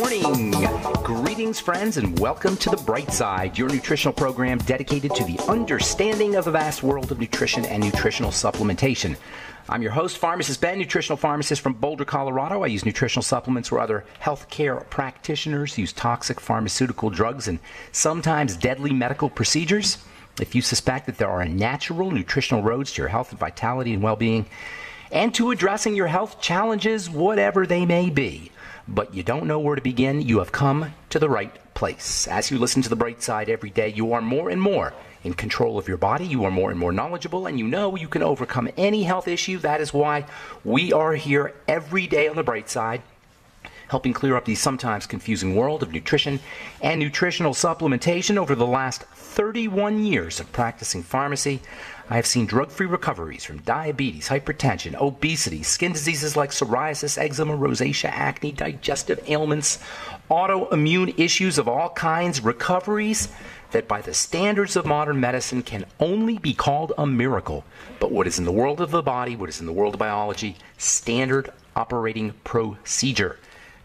morning. Greetings, friends, and welcome to The Bright Side, your nutritional program dedicated to the understanding of the vast world of nutrition and nutritional supplementation. I'm your host, Pharmacist Ben, nutritional pharmacist from Boulder, Colorado. I use nutritional supplements where other healthcare practitioners use toxic pharmaceutical drugs and sometimes deadly medical procedures. If you suspect that there are natural nutritional roads to your health and vitality and well being, and to addressing your health challenges, whatever they may be, but you don't know where to begin, you have come to the right place. As you listen to the bright side every day, you are more and more in control of your body, you are more and more knowledgeable, and you know you can overcome any health issue. That is why we are here every day on the bright side helping clear up the sometimes confusing world of nutrition and nutritional supplementation over the last 31 years of practicing pharmacy. I have seen drug free recoveries from diabetes, hypertension, obesity, skin diseases like psoriasis, eczema, rosacea, acne, digestive ailments, autoimmune issues of all kinds, recoveries that by the standards of modern medicine can only be called a miracle. But what is in the world of the body, what is in the world of biology, standard operating procedure.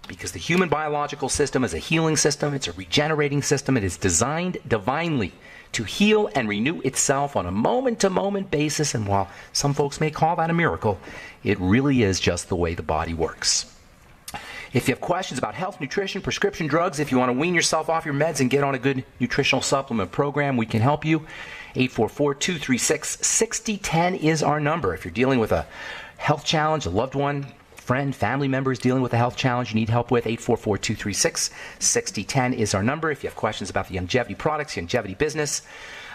Because the human biological system is a healing system, it's a regenerating system, it is designed divinely to heal and renew itself on a moment to moment basis. And while some folks may call that a miracle, it really is just the way the body works. If you have questions about health, nutrition, prescription drugs, if you want to wean yourself off your meds and get on a good nutritional supplement program, we can help you. 844 236 6010 is our number. If you're dealing with a health challenge, a loved one, friend, family member is dealing with a health challenge you need help with, 844 236 6010 is our number. If you have questions about the Youngevity products, Youngevity business,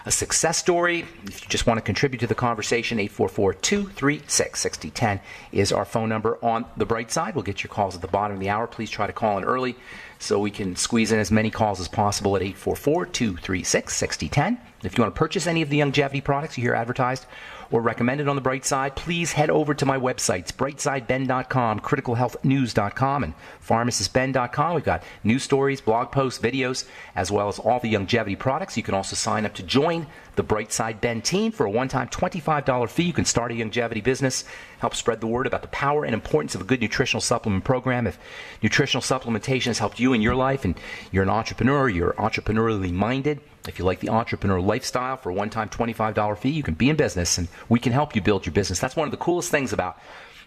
a success story, if you just want to contribute to the conversation, 844 236 6010 is our phone number on the bright side. We'll get your calls at the bottom of the hour. Please try to call in early so we can squeeze in as many calls as possible at 844 236 6010. If you want to purchase any of the Youngevity products you hear advertised, or recommended on the bright side, please head over to my websites, brightsideben.com, criticalhealthnews.com, and pharmacistben.com. We've got news stories, blog posts, videos, as well as all the Youngevity products. You can also sign up to join the Brightside Ben team for a one-time $25 fee. You can start a Youngevity business, help spread the word about the power and importance of a good nutritional supplement program. If nutritional supplementation has helped you in your life and you're an entrepreneur, you're entrepreneurially minded, if you like the entrepreneur lifestyle for a one-time $25 fee, you can be in business and we can help you build your business. That's one of the coolest things about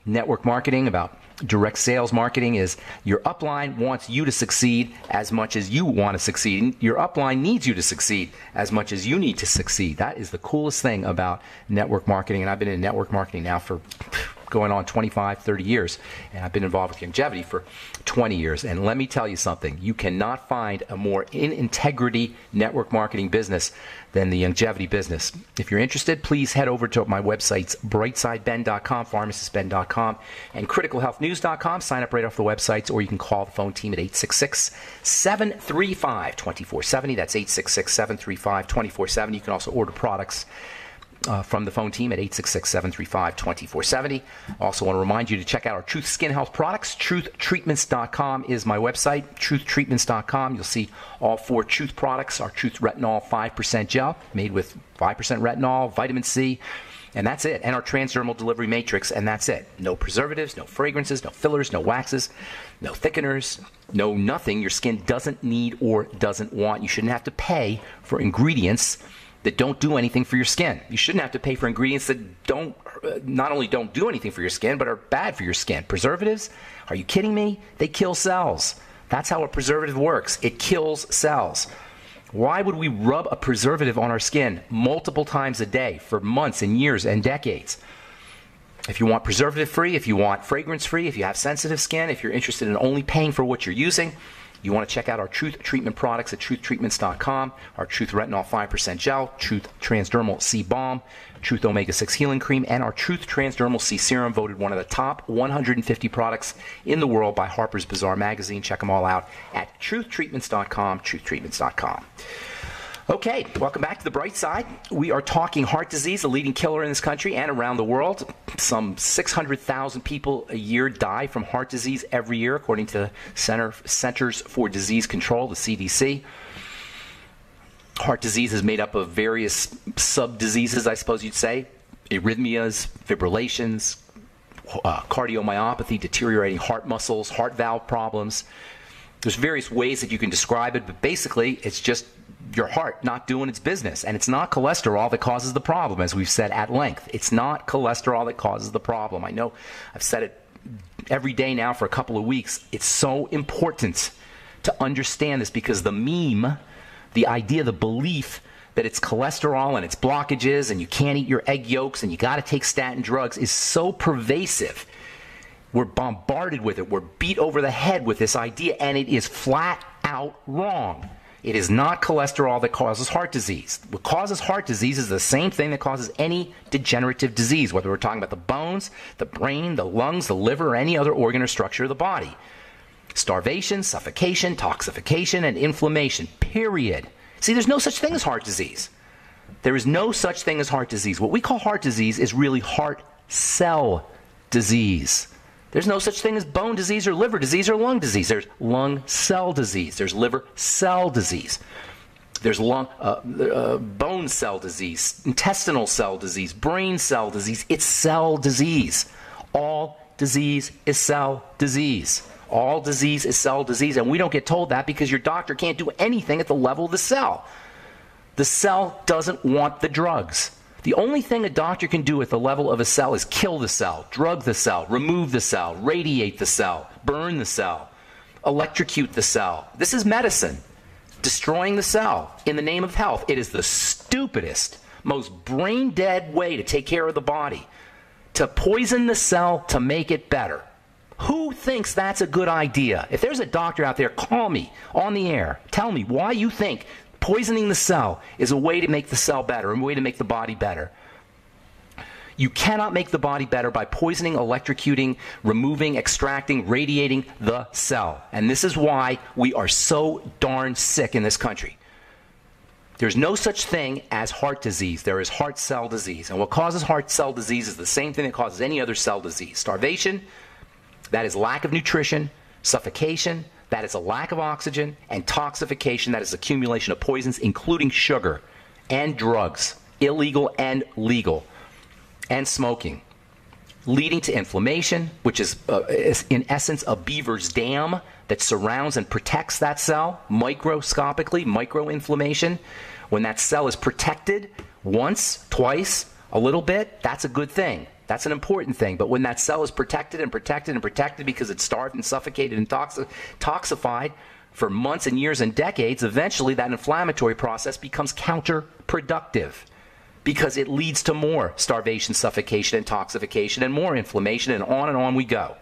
network marketing, about direct sales marketing is your upline wants you to succeed as much as you want to succeed. Your upline needs you to succeed as much as you need to succeed. That is the coolest thing about network marketing. And I've been in network marketing now for going on 25, 30 years. And I've been involved with Youngevity for 20 years. And let me tell you something you cannot find a more in integrity network marketing business than the Youngevity business. If you're interested, please head over to my websites, brightsideben.com, pharmacistben.com, and criticalhealthnews.com. Sign up right off the websites, or you can call the phone team at 866 735 2470. That's 866 735 2470. You can also order products uh, from the phone team at 866-735-2470. Also want to remind you to check out our Truth Skin Health products. TruthTreatments.com is my website. TruthTreatments.com. You'll see all four Truth products. Our Truth Retinol 5% gel made with 5% retinol, vitamin C, and that's it. And our transdermal delivery matrix, and that's it. No preservatives, no fragrances, no fillers, no waxes, no thickeners, no nothing your skin doesn't need or doesn't want. You shouldn't have to pay for ingredients that don't do anything for your skin. You shouldn't have to pay for ingredients that don't uh, not only don't do anything for your skin but are bad for your skin. Preservatives? Are you kidding me? They kill cells. That's how a preservative works. It kills cells. Why would we rub a preservative on our skin multiple times a day for months and years and decades? If you want preservative free, if you want fragrance free, if you have sensitive skin, if you're interested in only paying for what you're using, you want to check out our Truth Treatment products at truthtreatments.com, our Truth Retinol 5% Gel, Truth Transdermal C Balm, Truth Omega 6 Healing Cream, and our Truth Transdermal C Serum, voted one of the top 150 products in the world by Harper's Bazaar Magazine. Check them all out at truthtreatments.com, truthtreatments.com. Okay, welcome back to the bright side. We are talking heart disease, a leading killer in this country and around the world. Some 600,000 people a year die from heart disease every year, according to the Center, Centers for Disease Control, the CDC. Heart disease is made up of various sub diseases, I suppose you'd say arrhythmias, fibrillations, uh, cardiomyopathy, deteriorating heart muscles, heart valve problems There's various ways that you can describe it, but basically it's just your heart not doing its business. And it's not cholesterol that causes the problem, as we've said at length. It's not cholesterol that causes the problem. I know I've said it every day now for a couple of weeks. It's so important to understand this because the meme, the idea, the belief that it's cholesterol and it's blockages and you can't eat your egg yolks and you got to take statin drugs is so pervasive. We're bombarded with it. We're beat over the head with this idea, and it is flat out wrong. It is not cholesterol that causes heart disease. What causes heart disease is the same thing that causes any degenerative disease, whether we're talking about the bones, the brain, the lungs, the liver, or any other organ or structure of the body. Starvation, suffocation, toxification, and inflammation, period. See, there's no such thing as heart disease. There is no such thing as heart disease. What we call heart disease is really heart cell disease. There's no such thing as bone disease or liver disease or lung disease. There's lung cell disease. There's liver cell disease. There's lung, uh, uh, bone cell disease, intestinal cell disease, brain cell disease. It's cell disease. All disease is cell disease. All disease is cell disease. And we don't get told that because your doctor can't do anything at the level of the cell. The cell doesn't want the drugs. The only thing a doctor can do at the level of a cell is kill the cell, drug the cell, remove the cell, radiate the cell, burn the cell, electrocute the cell. This is medicine. Destroying the cell in the name of health. It is the stupidest, most brain dead way to take care of the body. To poison the cell to make it better. Who thinks that's a good idea? If there's a doctor out there, call me on the air. Tell me why you think Poisoning the cell is a way to make the cell better, a way to make the body better. You cannot make the body better by poisoning, electrocuting, removing, extracting, radiating the cell. And this is why we are so darn sick in this country. There's no such thing as heart disease. There is heart cell disease. And what causes heart cell disease is the same thing that causes any other cell disease starvation, that is lack of nutrition, suffocation, that is a lack of oxygen and toxification, that is accumulation of poisons, including sugar and drugs, illegal and legal, and smoking, leading to inflammation, which is, uh, is in essence a beaver's dam that surrounds and protects that cell microscopically, microinflammation. When that cell is protected once, twice, a little bit, that's a good thing. That's an important thing. But when that cell is protected and protected and protected because it's starved and suffocated and toxi- toxified for months and years and decades, eventually that inflammatory process becomes counterproductive because it leads to more starvation, suffocation, and toxification and more inflammation, and on and on we go.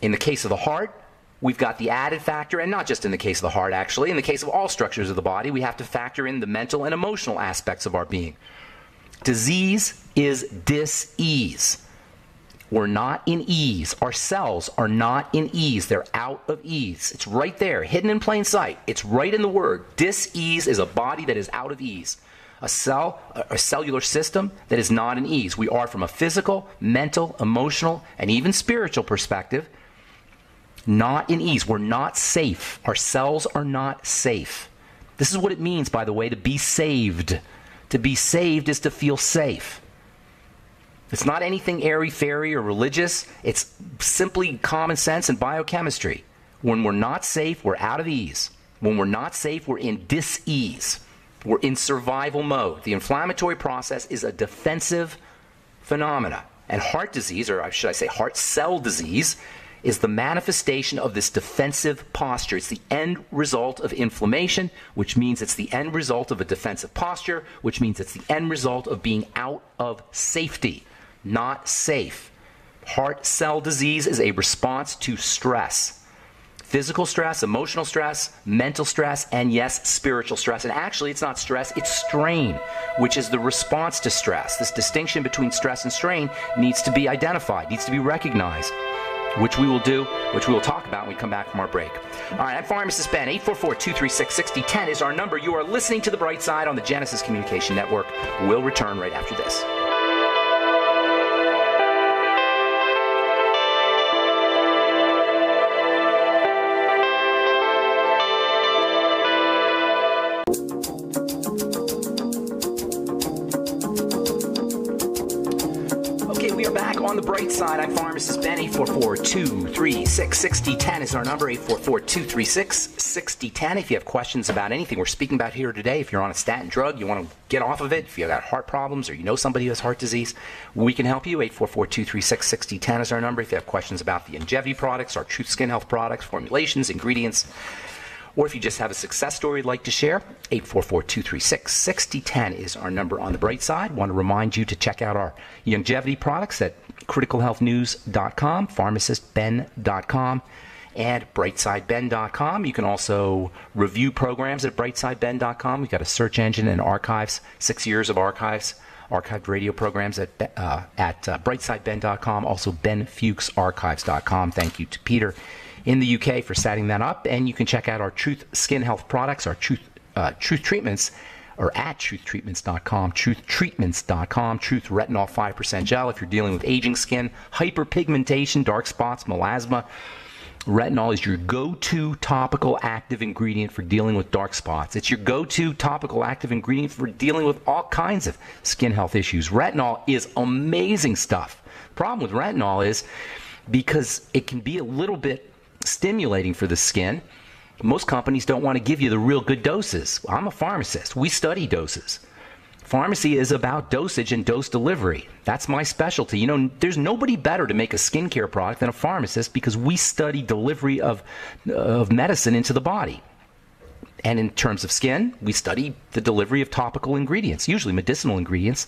In the case of the heart, we've got the added factor, and not just in the case of the heart, actually, in the case of all structures of the body, we have to factor in the mental and emotional aspects of our being. Disease is dis-ease. We're not in ease. Our cells are not in ease. They're out of ease. It's right there, hidden in plain sight. It's right in the word. Dis-ease is a body that is out of ease. A cell, a cellular system that is not in ease. We are from a physical, mental, emotional, and even spiritual perspective not in ease. We're not safe. Our cells are not safe. This is what it means, by the way, to be saved. To be saved is to feel safe. It's not anything airy fairy or religious. It's simply common sense and biochemistry. When we're not safe, we're out of ease. When we're not safe, we're in dis ease. We're in survival mode. The inflammatory process is a defensive phenomena. And heart disease, or should I say heart cell disease, is the manifestation of this defensive posture. It's the end result of inflammation, which means it's the end result of a defensive posture, which means it's the end result of being out of safety, not safe. Heart cell disease is a response to stress. Physical stress, emotional stress, mental stress, and yes, spiritual stress. And actually, it's not stress, it's strain, which is the response to stress. This distinction between stress and strain needs to be identified, needs to be recognized which we will do, which we will talk about when we come back from our break. All right, I'm Pharmacist Ben. 844-236-6010 is our number. You are listening to The Bright Side on the Genesis Communication Network. We'll return right after this. 844-236-6010 is our number. 844-236-6010. If you have questions about anything we're speaking about here today, if you're on a statin drug, you want to get off of it, if you've got heart problems or you know somebody who has heart disease, we can help you. 844-236-6010 is our number. If you have questions about the Youngevity products, our Truth Skin Health products, formulations, ingredients, or if you just have a success story you'd like to share, 844-236-6010 is our number on the bright side. Want to remind you to check out our Youngevity products at criticalhealthnews.com, pharmacistben.com, and brightsideben.com. You can also review programs at brightsideben.com. We've got a search engine and archives, six years of archives, archived radio programs at, uh, at uh, brightsideben.com, also benfuchsarchives.com. Thank you to Peter in the UK for setting that up. And you can check out our Truth Skin Health products, our Truth, uh, Truth Treatments, or at truthtreatments.com, truthtreatments.com, Truth Retinol 5% Gel if you're dealing with aging skin, hyperpigmentation, dark spots, melasma. Retinol is your go to topical active ingredient for dealing with dark spots. It's your go to topical active ingredient for dealing with all kinds of skin health issues. Retinol is amazing stuff. Problem with retinol is because it can be a little bit stimulating for the skin. Most companies don't want to give you the real good doses. I'm a pharmacist. We study doses. Pharmacy is about dosage and dose delivery. That's my specialty. You know, there's nobody better to make a skincare product than a pharmacist because we study delivery of, of medicine into the body. And in terms of skin, we study the delivery of topical ingredients, usually medicinal ingredients,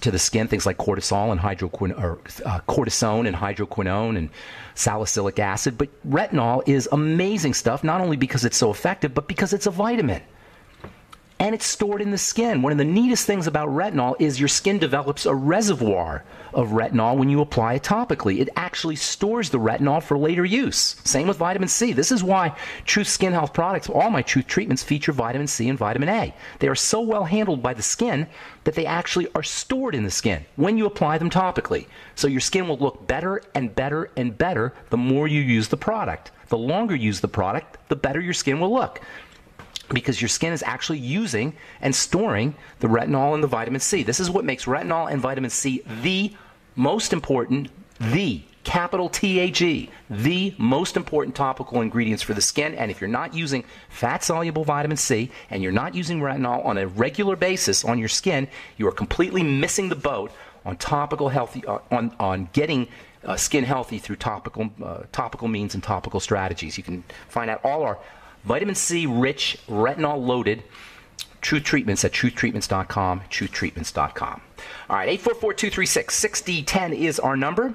to the skin, things like cortisol and hydroquin- or, uh, cortisone and hydroquinone and salicylic acid. But retinol is amazing stuff, not only because it's so effective, but because it's a vitamin and it's stored in the skin. One of the neatest things about retinol is your skin develops a reservoir of retinol when you apply it topically. It actually stores the retinol for later use. Same with vitamin C. This is why Truth Skin Health products, all my Truth treatments feature vitamin C and vitamin A. They are so well handled by the skin that they actually are stored in the skin when you apply them topically. So your skin will look better and better and better the more you use the product. The longer you use the product, the better your skin will look because your skin is actually using and storing the retinol and the vitamin C. This is what makes retinol and vitamin C the most important, the capital TAG, the most important topical ingredients for the skin. And if you're not using fat soluble vitamin C and you're not using retinol on a regular basis on your skin, you are completely missing the boat on topical healthy uh, on on getting uh, skin healthy through topical uh, topical means and topical strategies. You can find out all our Vitamin C rich, retinol loaded Truth Treatments at truthtreatments.com, truthtreatments.com. All right, 844 236 6010 is our number.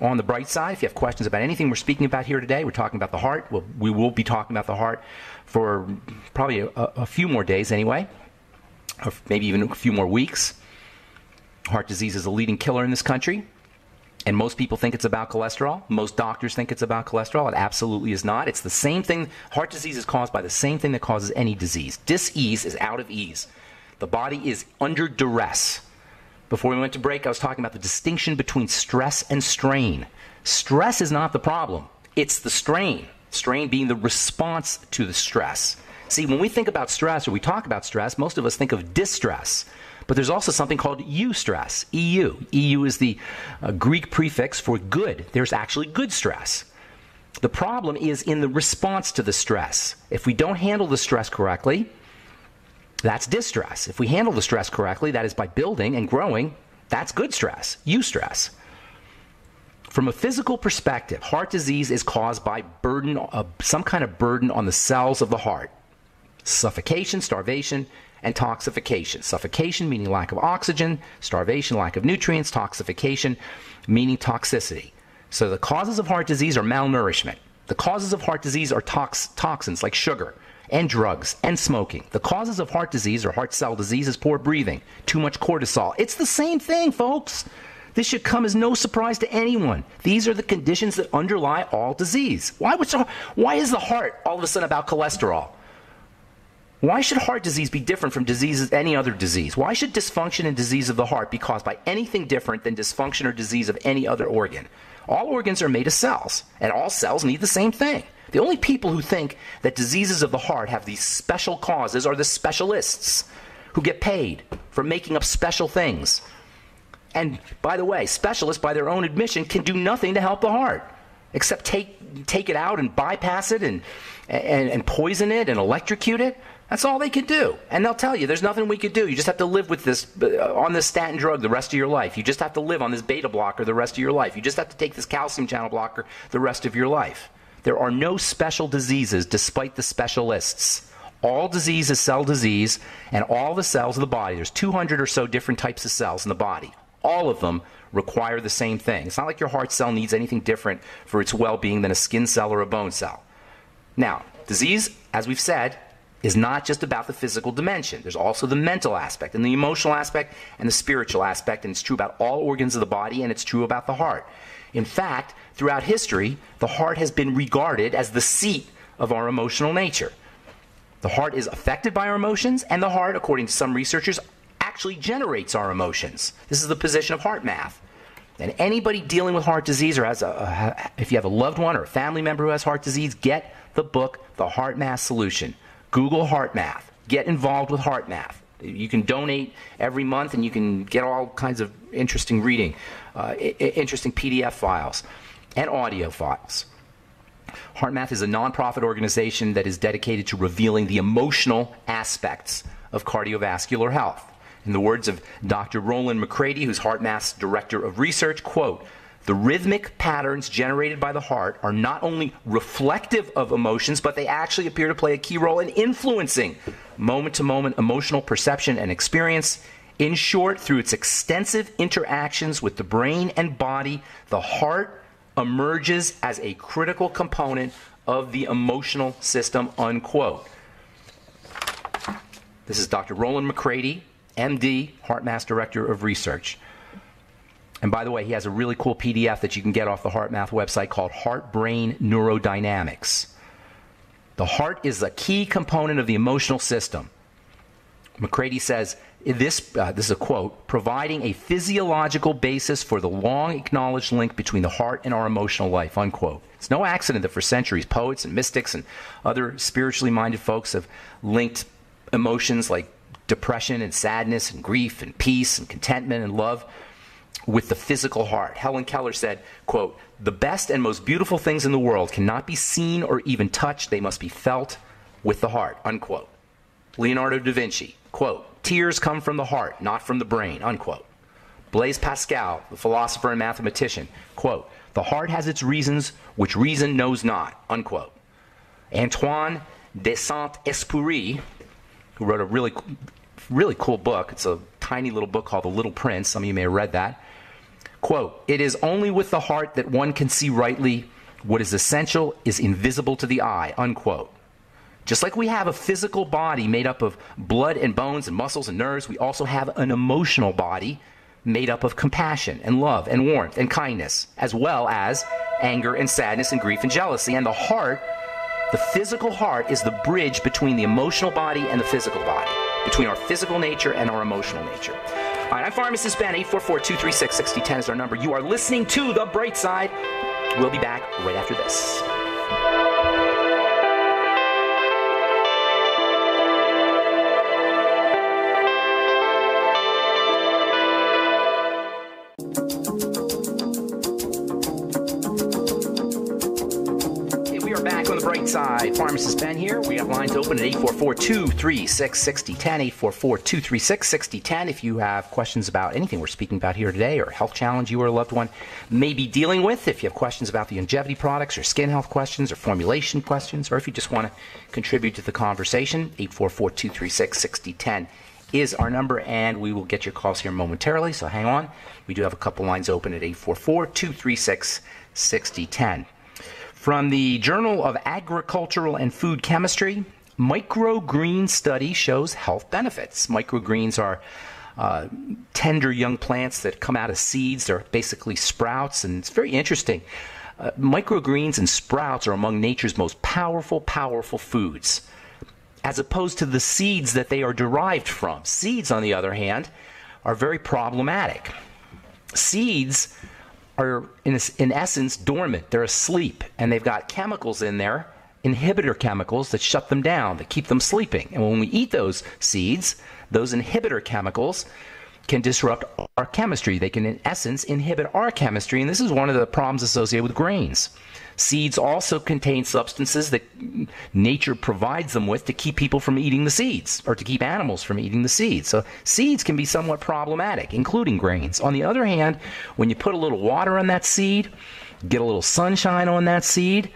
On the bright side, if you have questions about anything we're speaking about here today, we're talking about the heart. We'll, we will be talking about the heart for probably a, a few more days anyway, or maybe even a few more weeks. Heart disease is a leading killer in this country. And most people think it's about cholesterol. Most doctors think it's about cholesterol. It absolutely is not. It's the same thing. Heart disease is caused by the same thing that causes any disease. Disease is out of ease. The body is under duress. Before we went to break, I was talking about the distinction between stress and strain. Stress is not the problem, it's the strain. Strain being the response to the stress. See, when we think about stress or we talk about stress, most of us think of distress. But there's also something called eustress, EU. EU is the uh, Greek prefix for good. There's actually good stress. The problem is in the response to the stress. If we don't handle the stress correctly, that's distress. If we handle the stress correctly, that is by building and growing, that's good stress, eustress. From a physical perspective, heart disease is caused by burden, uh, some kind of burden on the cells of the heart. Suffocation, starvation, and toxification. Suffocation meaning lack of oxygen, starvation, lack of nutrients, toxification meaning toxicity. So the causes of heart disease are malnourishment. The causes of heart disease are tox- toxins like sugar and drugs and smoking. The causes of heart disease or heart cell disease is poor breathing, too much cortisol. It's the same thing, folks. This should come as no surprise to anyone. These are the conditions that underlie all disease. Why, was, why is the heart all of a sudden about cholesterol? Why should heart disease be different from diseases any other disease? Why should dysfunction and disease of the heart be caused by anything different than dysfunction or disease of any other organ? All organs are made of cells, and all cells need the same thing. The only people who think that diseases of the heart have these special causes are the specialists who get paid for making up special things. And by the way, specialists, by their own admission, can do nothing to help the heart except take, take it out and bypass it and, and, and poison it and electrocute it. That's all they could do. And they'll tell you there's nothing we could do. You just have to live with this uh, on this statin drug the rest of your life. You just have to live on this beta blocker the rest of your life. You just have to take this calcium channel blocker the rest of your life. There are no special diseases despite the specialists. All disease is cell disease, and all the cells of the body, there's 200 or so different types of cells in the body. All of them require the same thing. It's not like your heart cell needs anything different for its well being than a skin cell or a bone cell. Now, disease, as we've said, is not just about the physical dimension. There's also the mental aspect and the emotional aspect and the spiritual aspect, and it's true about all organs of the body, and it's true about the heart. In fact, throughout history, the heart has been regarded as the seat of our emotional nature. The heart is affected by our emotions, and the heart, according to some researchers, actually generates our emotions. This is the position of HeartMath. And anybody dealing with heart disease, or has a, if you have a loved one or a family member who has heart disease, get the book, The Heart HeartMath Solution. Google HeartMath. Get involved with HeartMath. You can donate every month, and you can get all kinds of interesting reading, uh, I- interesting PDF files, and audio files. HeartMath is a nonprofit organization that is dedicated to revealing the emotional aspects of cardiovascular health. In the words of Dr. Rollin McCraty, who's HeartMath's director of research, quote, the rhythmic patterns generated by the heart are not only reflective of emotions, but they actually appear to play a key role in influencing moment to moment emotional perception and experience. In short, through its extensive interactions with the brain and body, the heart emerges as a critical component of the emotional system, unquote. This is Dr. Rollin McCraty, MD, HeartMath Director of Research. And by the way, he has a really cool PDF that you can get off the HeartMath website called Heart Brain Neurodynamics. The heart is a key component of the emotional system. McCraty says, this, uh, this is a quote, providing a physiological basis for the long acknowledged link between the heart and our emotional life, unquote. It's no accident that for centuries poets and mystics and other spiritually minded folks have linked emotions like depression and sadness and grief and peace and contentment and love with the physical heart. Helen Keller said, quote, "The best and most beautiful things in the world cannot be seen or even touched, they must be felt with the heart." Unquote. Leonardo da Vinci, quote, "Tears come from the heart, not from the brain." Unquote. Blaise Pascal, the philosopher and mathematician, quote, "The heart has its reasons which reason knows not." Unquote. Antoine de Saint-Exupéry, who wrote a really really cool book. It's a tiny little book called The Little Prince. Some of you may have read that. Quote, it is only with the heart that one can see rightly what is essential is invisible to the eye, unquote. Just like we have a physical body made up of blood and bones and muscles and nerves, we also have an emotional body made up of compassion and love and warmth and kindness, as well as anger and sadness and grief and jealousy. And the heart, the physical heart, is the bridge between the emotional body and the physical body between our physical nature and our emotional nature. All right, I'm Pharmacist Ben. 844-236-6010 is our number. You are listening to The Bright Side. We'll be back right after this. Pharmacist Ben here. We have lines open at 844-236-6010, 844-236-6010. If you have questions about anything we're speaking about here today or health challenge you or a loved one may be dealing with, if you have questions about the Youngevity products or skin health questions or formulation questions, or if you just want to contribute to the conversation, 844-236-6010 is our number, and we will get your calls here momentarily, so hang on. We do have a couple lines open at 844-236-6010. From the Journal of Agricultural and Food Chemistry, microgreen study shows health benefits. Microgreens are uh, tender young plants that come out of seeds. They're basically sprouts, and it's very interesting. Uh, microgreens and sprouts are among nature's most powerful, powerful foods, as opposed to the seeds that they are derived from. Seeds, on the other hand, are very problematic. Seeds are in, in essence dormant. They're asleep, and they've got chemicals in there, inhibitor chemicals that shut them down, that keep them sleeping. And when we eat those seeds, those inhibitor chemicals can disrupt our chemistry. They can, in essence, inhibit our chemistry, and this is one of the problems associated with grains. Seeds also contain substances that nature provides them with to keep people from eating the seeds or to keep animals from eating the seeds. So seeds can be somewhat problematic, including grains. On the other hand, when you put a little water on that seed, get a little sunshine on that seed,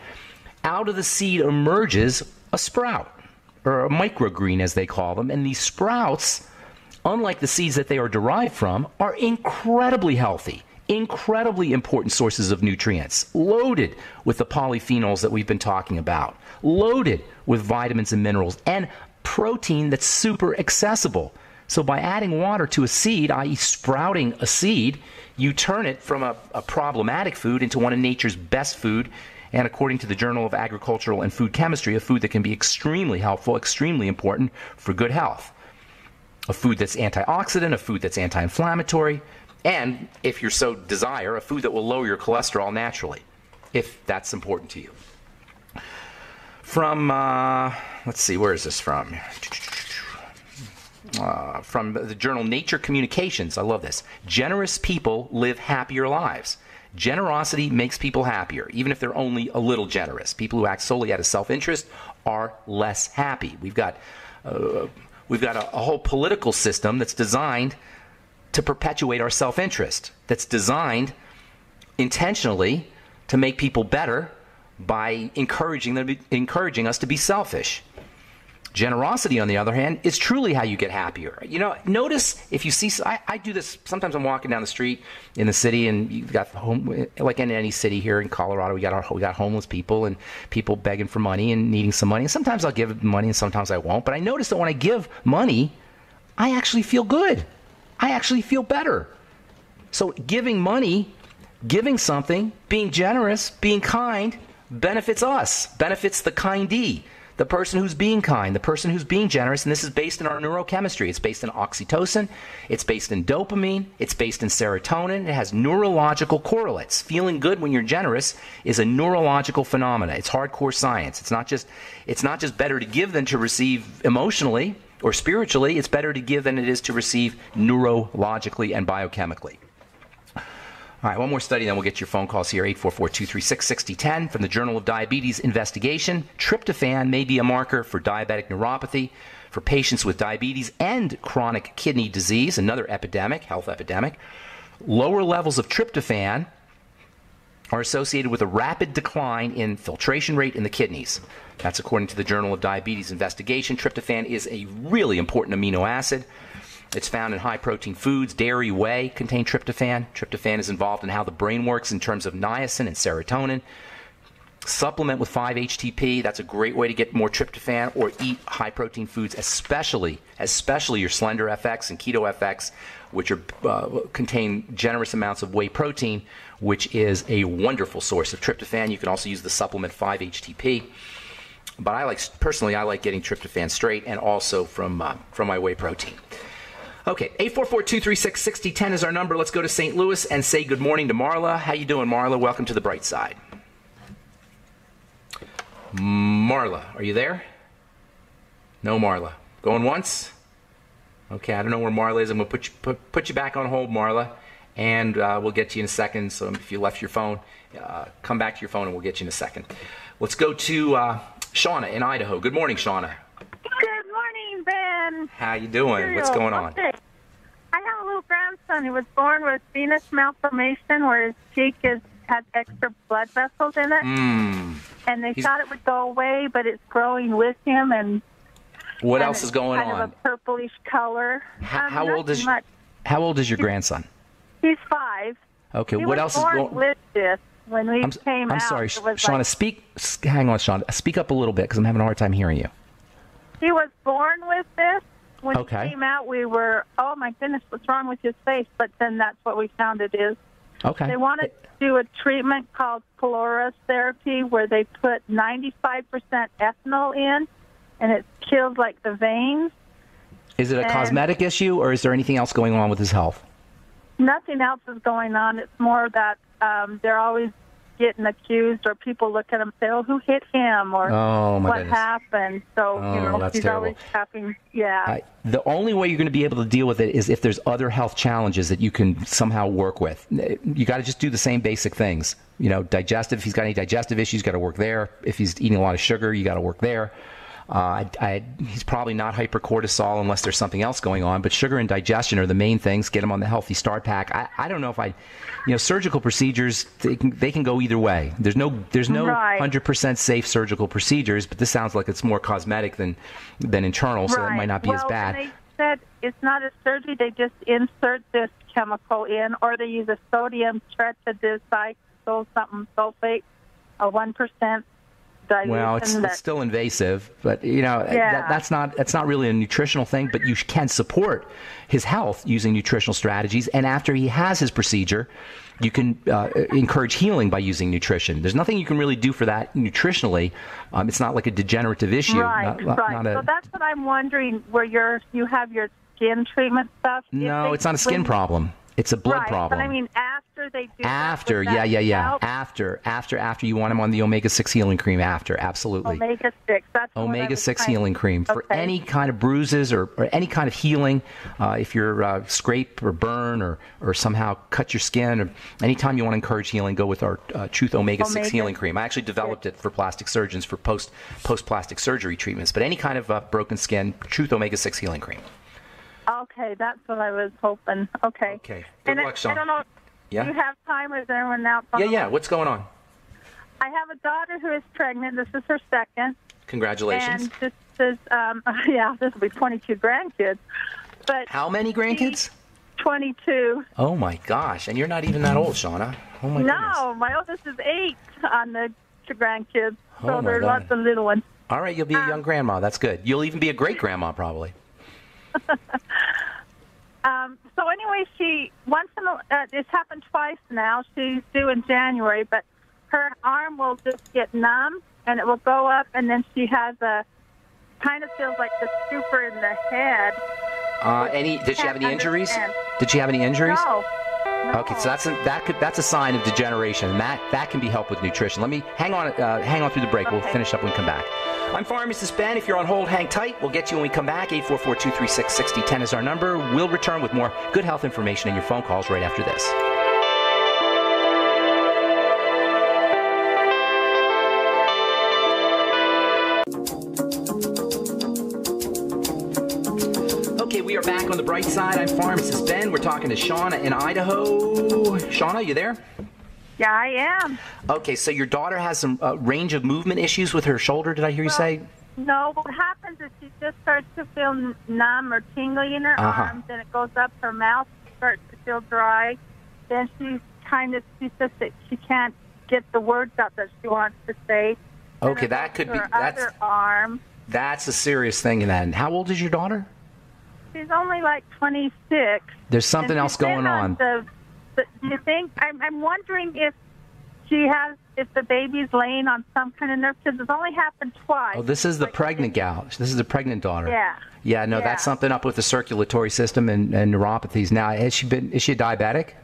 out of the seed emerges a sprout or a microgreen as they call them, and these sprouts unlike the seeds that they are derived from, are incredibly healthy incredibly important sources of nutrients, loaded with the polyphenols that we've been talking about, loaded with vitamins and minerals, and protein that's super accessible. So, by adding water to a seed, i.e., sprouting a seed, you turn it from a, a, problematic food into one of nature's best food. And according to the Journal of Agricultural and Food Chemistry, a food that can be extremely helpful, extremely important for good health. A food that's antioxidant, a food that's anti inflammatory, and if you so desire, a food that will lower your cholesterol naturally, if that's important to you. From, uh, let's see, where is this from? Uh, from the journal Nature Communications. I love this. Generous people live happier lives. Generosity makes people happier, even if they're only a little generous. People who act solely out of self interest are less happy. We've got, uh, we've got a, a whole political system that's designed to perpetuate our self interest, that's designed intentionally to make people better by encouraging, them, encouraging us to be selfish. Generosity, on the other hand, is truly how you get happier. You know, notice if you see, I, I, do this sometimes. I'm walking down the street in the city, and you've got home, like in any city here in Colorado, we got our, we got homeless people and people begging for money and needing some money. And sometimes I'll give money, and sometimes I won't. But I notice that when I give money, I actually feel good. I actually feel better. So giving money, giving something, being generous, being kind benefits us, benefits the kindee, the person who's being kind, the person who's being generous. And this is based in our neurochemistry. It's based in oxytocin, it's based in dopamine, it's based in serotonin. It has neurological correlates. Feeling good when you're generous is a neurological phenomena. It's hardcore science. It's not just it's not just better to give than to receive emotionally or spiritually, it's better to give than it is to receive neurologically and biochemically. All right, one more study, then we'll get your phone calls here 844 236 6010 from the Journal of Diabetes Investigation. Tryptophan may be a marker for diabetic neuropathy for patients with diabetes and chronic kidney disease, another epidemic, health epidemic. Lower levels of tryptophan are associated with a rapid decline in filtration rate in the kidneys. That's according to the Journal of Diabetes Investigation. Tryptophan is a really important amino acid. It's found in high protein foods. Dairy, whey contain tryptophan. Tryptophan is involved in how the brain works in terms of niacin and serotonin. Supplement with 5-HTP. That's a great way to get more tryptophan. Or eat high protein foods, especially especially your Slender FX and Keto FX, which are, uh, contain generous amounts of whey protein, which is a wonderful source of tryptophan. You can also use the supplement 5-HTP. But I like personally, I like getting tryptophan straight and also from uh, from my whey protein. Okay, 844-236-6010 is our number. Let's go to St. Louis and say good morning to Marla. How you doing, Marla? Welcome to the bright side. Marla, are you there? No, Marla. Going once? Okay, I don't know where Marla is. I'm going to put you, put, put you back on hold, Marla, and uh, we'll get to you in a second. So if you left your phone, uh, come back to your phone and we'll get you in a second. Let's go to uh, Shauna in Idaho. Good morning, Shauna. Good morning, Ben. How you doing? What's going on? Okay. I have a little grandson who was born with venous malformation where his cheek is had extra blood vessels in it. Mm. And they He's- thought it would go away, but it's growing with him and What and else is going kind on? of a purplish color. How- Um, how old is- much. How old is your grandson? He's five. Okay, he what else is going? with this when we I'm, came I'm out. sorry, Shauna. like- Speak. Hang on, Shauna. Speak up a little bit because I'm having a hard time hearing you. He was born with this. When Okay. he came out, we were, oh my goodness, what's wrong with his face? But then that's what we found it is. Okay. They wanted to do a treatment called Polaris therapy where they put 95% ethanol in and it kills like the veins. Is it a and- cosmetic issue or is there anything else going on with his health? Nothing else is going on. It's more that um, they're always getting accused, or people look at him and say, "Oh, who hit him?" or Oh, "What goodness. happened?" So Oh, you know, that's he's terrible. always having, yeah. I, the only way you're going to be able to deal with it is if there's other health challenges that you can somehow work with. You got to just do the same basic things. You know, digestive. If he's got any digestive issues, got to work there. If he's eating a lot of sugar, you got to work there. Uh, I, I, he's probably not hypercortisol unless there's something else going on. But sugar and digestion are the main things. Get him on the healthy start pack. I, I don't know if I, you know, surgical procedures they can, they can go either way. There's no there's no Right. 100% safe surgical procedures, but this sounds like it's more cosmetic than than internal, so right. that might not be well, as bad. they said it's not a surgery; they just insert this chemical in, or they use a sodium tetradecyl something sulfate, a one percent Well, it's, that, it's still invasive, but you know Yeah. that, that's not that's not really a nutritional thing. But you can support his health using nutritional strategies, and after he has his procedure, you can uh, encourage healing by using nutrition. There's nothing you can really do for that nutritionally. Um, it's not like a degenerative issue. right, not, right. not a- so that's what I'm wondering. Where you're, you have your skin treatment stuff. No, it's not a skin problem. It's a blood right, problem. But I mean, after they do that, after, would yeah, yeah, yeah. help? After, after, after you want them on the omega six healing cream. After, absolutely. Omega six. That's omega was 6 trying- healing cream for any kind of bruises or, or any kind of healing uh, if you're uh, scrape or burn or, or somehow cut your skin or anytime you want to encourage healing go with our uh, truth omega 6 healing cream i actually developed it for plastic surgeons for post post plastic surgery treatments but any kind of uh, broken skin truth omega 6 healing cream Okay, that's what I was hoping. Okay. Okay. Good and I- luck, Sean. I don't know. Yeah? Do you have time? Is there anyone else? yeah yeah what's going on I have a daughter who is pregnant. This is her second. congratulations And this is, um, yeah, this will be 22 grandkids. But how many grandkids 22. oh my gosh and you're not even that old shauna oh my goodness No, my oldest is eight on the two grandkids. So Oh, there are God. lots of little ones. all right you'll be a young grandma that's good you'll even be a great grandma probably Um, so anyway, she once in a, uh, it's happened twice now. She's due in January, but her arm will just get numb and it will go up, and then she has a kind of feels like the stupor in the head. Uh, any? Did she have any injuries? understand. Did she have any injuries? No. Okay, so that's a, that could that's a sign of degeneration, and that that can be helped with nutrition. Let me hang on, uh, hang on through the break. We'll finish up when we come back. I'm Pharmacist Ben. If you're on hold, hang tight. We'll get you when we come back. 844-236-6010 is our number. We'll return with more good health information and your phone calls right after this. On the bright side. I'm Pharmacist Ben. We're talking to Shauna in Idaho. Shauna, you there? Yeah, I am. Okay, so your daughter has some uh, range of movement issues with her shoulder. Did I hear you say? No, what happens is she just starts to feel numb or tingly in her Uh-huh. arms, and it goes up her mouth, starts to feel dry. Then she kind of she says that she can't get the words out that she wants to say. Okay, that could be- that's- arm. That's a serious thing. Then, how old is your daughter? She's only like 26. There's something else going on. The, the, do you think? I'm, I'm wondering if she has, if the baby's laying on some kind of nerve, because it's only happened twice. Oh, this is the Like, pregnant gal. This is the pregnant daughter. Yeah. Yeah, no, Yeah. that's something up with the circulatory system and, and neuropathies. Now, has she been? Is she a diabetic?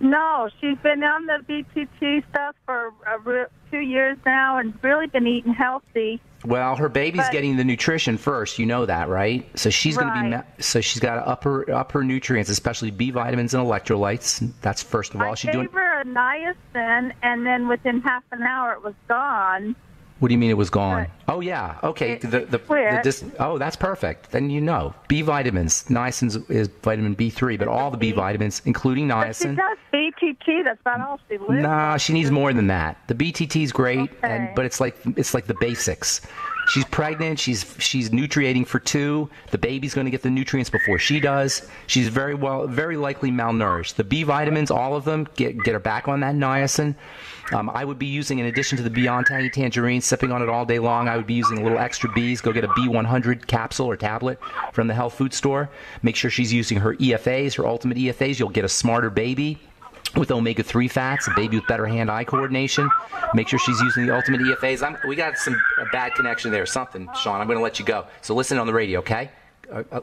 No, she's been on the BTT stuff for re- two years now and really been eating healthy. Well, her baby's But- getting the nutrition first. You know that, right? So she's going to be. So she's got to up her up her nutrients, especially B vitamins and electrolytes. That's first of all. I She's gave doing. her a niacin, and then within half an hour it was gone. What do you mean it was gone? Right. Oh yeah, okay. It- the, the, the dis- oh, that's perfect. Then you know. B vitamins, niacin is vitamin B3, but all the B vitamins, including niacin. But she does BTT. That's about all she lives. Nah, she needs more than that. The BTT is great, and but it's like it's like the basics. She's pregnant. She's she's nutriating for two. The baby's going to get the nutrients before she does. She's very well, very likely malnourished. The B vitamins, all of them, get get her back on that niacin. Um, I would be using, in addition to the Beyond Tangy Tangerine, sipping on it all day long. I would be using a little extra B's. Go get a B100 capsule or tablet from the health food store. Make sure she's using her EFAs, her Ultimate EFAs. You'll get a smarter baby with omega 3 fats, a baby with better hand eye coordination. Make sure she's using the ultimate EFAs. I'm, we got some a bad connection there, something, Sean. I'm going to let you go. So listen on the radio, okay? Uh, uh,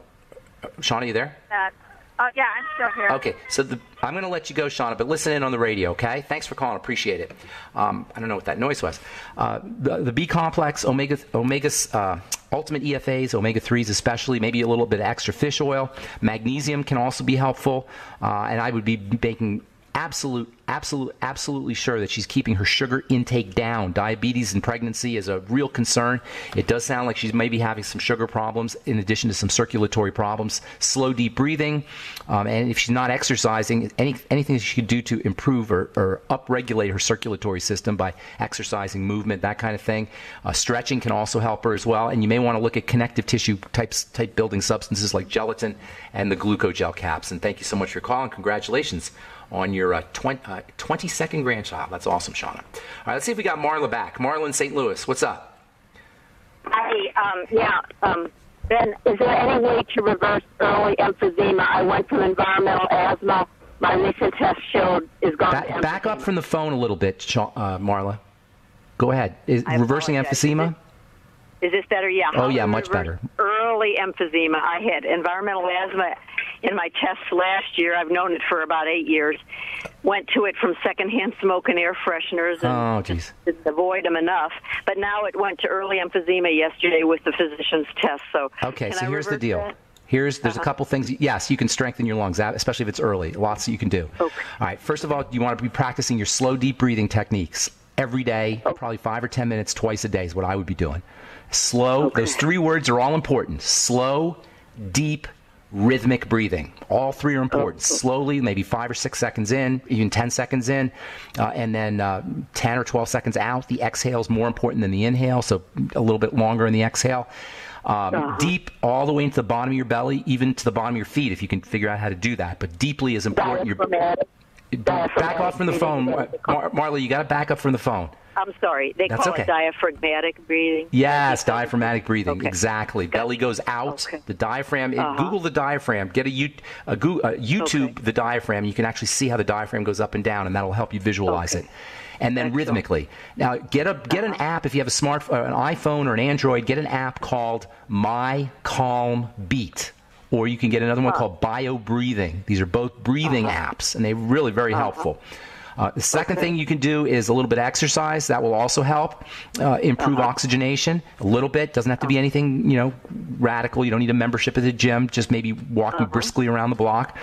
uh, Sean, are you there? That. Oh, yeah, I'm still here. Okay, so the, I'm going to let you go, Shauna, but listen in on the radio, okay? Thanks for calling. Appreciate it. Um, I don't know what that noise was. Uh, the, the B complex, omega, omega, uh, ultimate EFAs, omega 3s especially, maybe a little bit of extra fish oil. Magnesium can also be helpful, uh, and I would be making absolute, absolute, absolutely sure that she's keeping her sugar intake down. Diabetes in pregnancy is a real concern. It does sound like she's maybe having some sugar problems in addition to some circulatory problems. Slow, deep breathing, um, and if she's not exercising, any anything she could do to improve or, or upregulate her circulatory system by exercising, movement, that kind of thing. Uh, stretching can also help her as well. And you may want to look at connective tissue types, type building substances like gelatin and the glucogel caps. And thank you so much for calling. congratulations on your uh, 20, uh, 22nd grandchild. That's awesome, Shauna. All right, let's see if we got Marla back. Marla in St. Louis, what's up? Hi, um, yeah, um, Ben, is there any way to reverse early emphysema? I went from environmental asthma. My recent test showed is gone. Back, back up from the phone a little bit, uh, Marla. Go ahead. Is I reversing apologize. emphysema? Is this better? Yeah. Oh, yeah, much better. Early emphysema. I had environmental asthma in my tests last year. I've known it for about eight years. Went to it from secondhand smoke and air fresheners and Oh, jeez. didn't avoid them enough. But now it went to early emphysema yesterday with the physician's test. So Okay, so I here's the deal. that? Here's there's a Uh-huh. couple things. Yes, you can strengthen your lungs, especially if it's early. Lots that you can do. Okay. All right. First of all, you want to be practicing your slow, deep breathing techniques every day, Oh. probably five or ten minutes twice a day is what I would be doing. Slow. Those three words are all important. Slow, deep, rhythmic breathing. All three are important. Slowly, maybe five or six seconds in, even 10 seconds in, uh, and then uh, 10 or 12 seconds out. The exhale is more important than the inhale, so a little bit longer in the exhale. Um, Deep all the way into the bottom of your belly, even to the bottom of your feet, if you can figure out how to do that. But deeply is important. Your- Diaphragmatic. back off from the phone, Mar- Mar- Marla. You got to back up from the phone. I'm sorry. They That's call okay. it diaphragmatic breathing. Yes, diaphragmatic breathing. Okay. Exactly. Belly goes out. Okay. The diaphragm. Uh-huh. Google the diaphragm. Get a, you, a, YouTube the diaphragm. You can actually see how the diaphragm goes up and down, and that'll help you visualize it. And then Excellent. rhythmically. Now get a get an app if you have a smart uh, an iPhone or an Android. Get an app called My Calm Beat. Or you can get another one called Bio Breathing. These are both breathing apps, and they're really very helpful. Uh, the second thing you can do is a little bit of exercise. That will also help uh, improve oxygenation a little bit. Doesn't have to be anything you know radical. You don't need a membership at the gym. Just maybe walking briskly around the block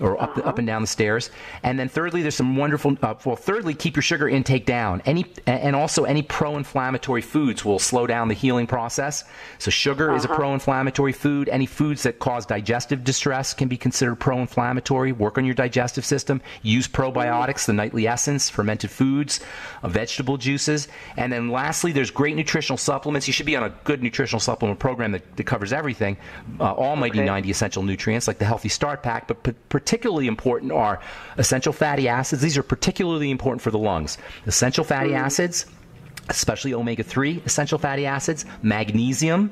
or up, up and down the stairs. And then thirdly, there's some wonderful. Uh, well, thirdly, keep your sugar intake down. Any and also any pro-inflammatory foods will slow down the healing process. So sugar is a pro-inflammatory food. Any foods that cause digestive distress can be considered pro-inflammatory. Work on your digestive system. Use probiotics, the nightly essence, fermented foods, uh, vegetable juices, and then lastly, there's great nutritional supplements. You should be on a good nutritional supplement program that, that covers everything. Uh, Almighty Okay. 90 essential nutrients like the Healthy Start Pack, but p- particularly important are essential fatty acids. These are particularly important for the lungs. Essential fatty acids especially omega 3 essential fatty acids, magnesium,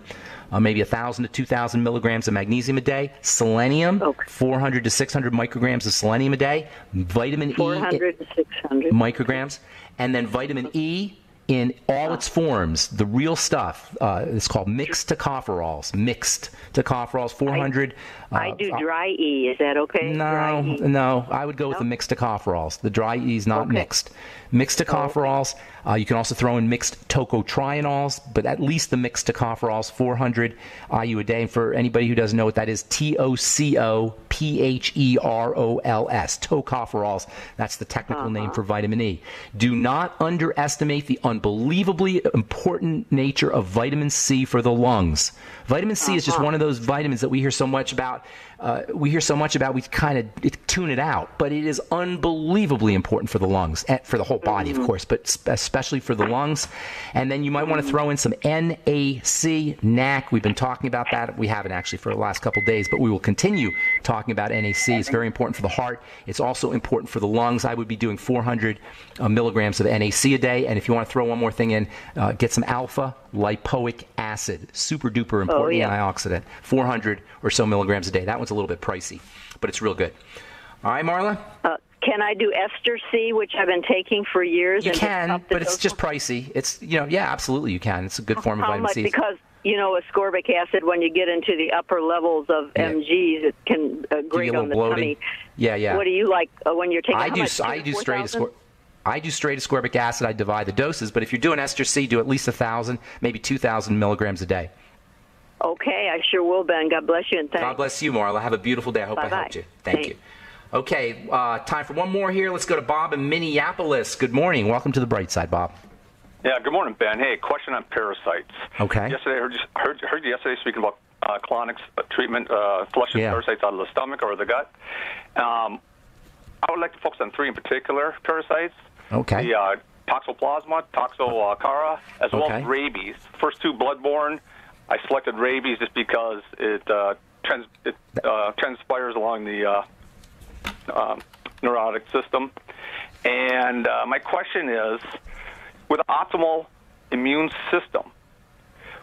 uh, maybe 1,000 to 2,000 milligrams of magnesium a day, selenium, Okay. 400 to 600 micrograms of selenium a day, vitamin E 400 to 600. micrograms, and then vitamin E in all its forms, the real stuff. Uh, it's called mixed tocopherols. Mixed tocopherols, 400. I uh, do dry E. Is that okay? No, no. I would go with the mixed tocopherols. The dry E is not Okay. mixed. Mixed tocopherols. Uh, you can also throw in mixed tocotrienols, but at least the mixed tocopherols, 400 IU a day. And for anybody who doesn't know what that is, T O C O P H E R O L S. Tocopherols. That's the technical name for vitamin E. Do not underestimate the unbelievably important nature of vitamin C for the lungs. Vitamin C is just one of those vitamins that we hear so much about out. Uh, we hear so much about, we kind of tune it out, but it is unbelievably important for the lungs, for the whole body, of course, but especially for the lungs. And then you might want to throw in some NAC, NAC. We've been talking about that. We haven't actually for the last couple days, but we will continue talking about NAC. It's very important for the heart. It's also important for the lungs. I would be doing 400 uh, milligrams of NAC a day. And if you want to throw one more thing in, uh, get some alpha lipoic acid, super duper important yeah. antioxidant, 400 or so milligrams a day. That one's a little bit pricey, but it's real good. All right, Marla? Uh, can I do Ester C, which I've been taking for years? You and can, but it's just pricey. It's, you know, yeah, absolutely you can. It's a good form of How vitamin much? C. Because you know, ascorbic acid when you get into the upper levels of Yeah. mgs, it can uh, grate on the bloating? tummy. Yeah, yeah. What do you like uh, when you're taking? I do much? I do straight 4,000? ascor- I do straight ascorbic acid. I divide the doses, but if you're doing ester C, do at least a thousand, maybe two thousand milligrams a day. Okay, I sure will, Ben. God bless you and thanks. God bless you, Marla. Have a beautiful day. I hope I Bye-bye. helped you. Thank Thanks. you. Okay, uh, time for one more here. Let's go to Bob in Minneapolis. Good morning. Welcome to the bright side, Bob. Yeah, good morning, Ben. Hey, question on parasites. Okay. Yesterday, I heard you, heard, heard you yesterday speaking about uh, colonics uh, treatment, uh, flushing Yeah. parasites out of the stomach or the gut. Um, I would like to focus on three in particular parasites. Okay. The uh, Toxoplasma, Toxocara, as well as rabies. First two bloodborne. I selected rabies just because it, uh, trans, it uh, transpires along the uh, um, neurotic system. And uh, my question is, with an optimal immune system,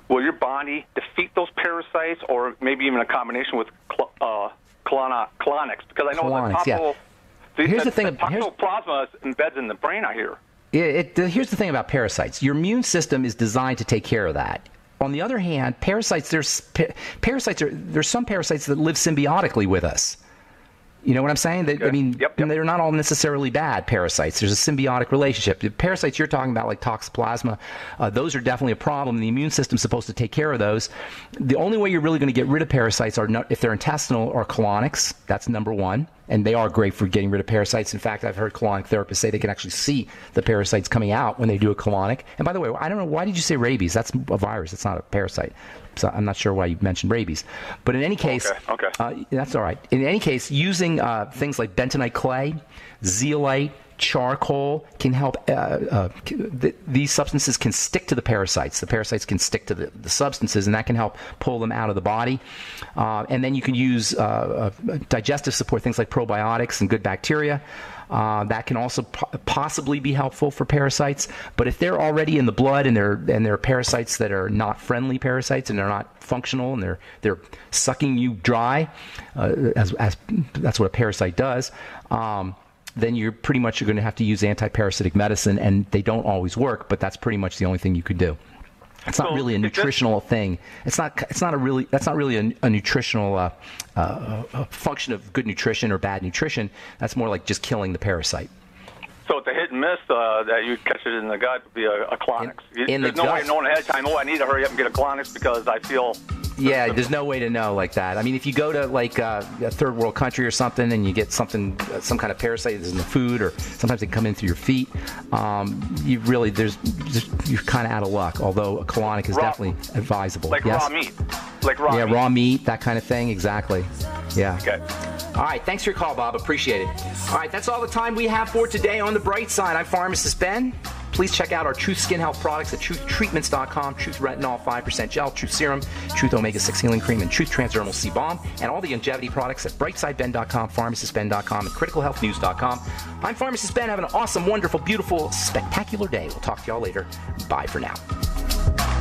will your body defeat those parasites, or maybe even a combination with cl- uh? Because I know the yeah. toxo- Here's the thing- The here's- toxoplasma embeds in the brain. I hear. It, it, here's the thing about parasites. Your immune system is designed to take care of that. On the other hand, parasites there's parasites are there's some parasites that live symbiotically with us. You know what I'm saying? That, I mean, Yep, yep. they're not all necessarily bad parasites. There's a symbiotic relationship. The parasites you're talking about, like toxoplasma, uh, those are definitely a problem. The immune system's supposed to take care of those. The only way you're really going to get rid of parasites are not, if they're intestinal or colonics. That's number one, and they are great for getting rid of parasites. In fact, I've heard colonic therapists say they can actually see the parasites coming out when they do a colonic. And by the way, I don't know why did you say rabies? That's a virus. It's not a parasite. So I'm not sure why you mentioned rabies. But in any case, Okay, okay. uh, that's all right. In any case, using uh, things like bentonite clay, zeolite, charcoal can help. Uh, uh, th- these substances can stick to the parasites. The parasites can stick to the, the substances, and that can help pull them out of the body. Uh, and then you can use uh, uh, digestive support, things like probiotics and good bacteria. Uh, that can also po- possibly be helpful for parasites. But if they're already in the blood and they're and they're parasites that are not friendly parasites and they're not functional and they're they're sucking you dry, uh, as, as that's what a parasite does. Um, then you're pretty much you're going to have to use anti-parasitic medicine, and they don't always work. But that's pretty much the only thing you could do. It's not So really a nutritional thing. It's not. It's not a really. That's not really a, a nutritional uh, uh, a function of good nutrition or bad nutrition. That's more like just killing the parasite. So it's a hit and miss uh, that you catch it in the gut would be a colonics. In- in the There's no way of knowing ahead of time. Oh, I need to hurry up and get a colonics because I feel. Yeah, there's no way to know like that. I mean, if you go to like uh, a third world country or something, and you get something, uh, some kind of parasite that's in the food, or sometimes they come in through your feet, um, you really there's, there's you're kind of out of luck. Although a colonic is Raw- definitely advisable. like yes? raw meat. Like raw Yeah, meat. raw meat, that kind of thing. Exactly. Yeah. Okay. All right, thanks for your call, Bob. Appreciate it. All right, that's all the time we have for today on the bright side. I'm pharmacist Ben. Please check out our Truth Skin Health products at truthtreatments.com, Truth Retinol 5% Gel, Truth Serum, Truth Omega 6 Healing Cream, and Truth Transdermal C Balm, and all the longevity products at brightsideben.com, pharmacistben.com, and criticalhealthnews.com. I'm Pharmacist Ben. Have an awesome, wonderful, beautiful, spectacular day. We'll talk to y'all later. Bye for now.